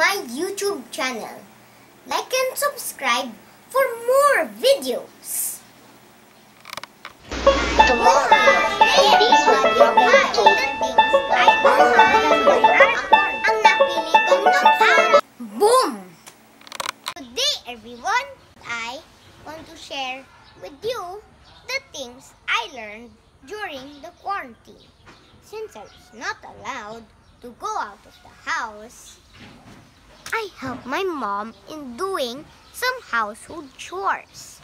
my YouTube channel. Like and subscribe for more videos. Boom! Today, everyone, I want to share with you the things I learned during the quarantine. Since I was not allowed to go out of the house, I help my mom in doing some household chores.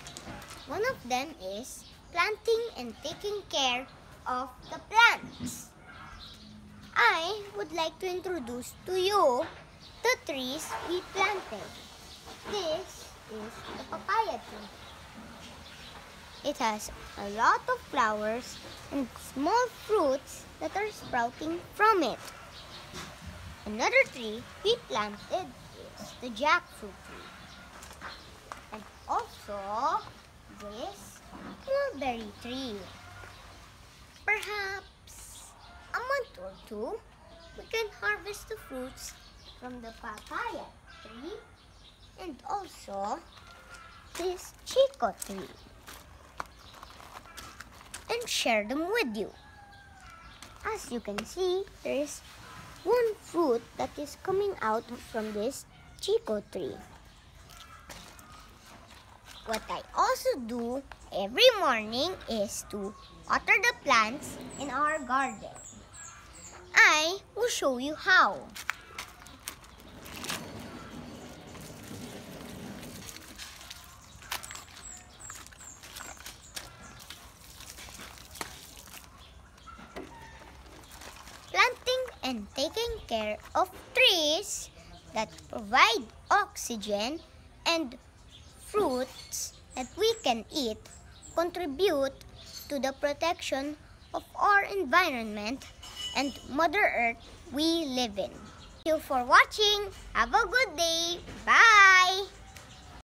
One of them is planting and taking care of the plants. I would like to introduce to you the trees we planted. This is the papaya tree. It has a lot of flowers and small fruits that are sprouting from it. Another tree we planted is the jackfruit tree. And also this mulberry tree. Perhaps a month or two, we can harvest the fruits from the papaya tree and also this chico tree and share them with you. As you can see, there is one fruit that is coming out from this chico tree. What I also do every morning is to water the plants in our garden. I will show you how. Planting and taking care of trees that provide oxygen and fruits that we can eat contribute to the protection of our environment and Mother Earth we live in. Thank you for watching. Have a good day. Bye.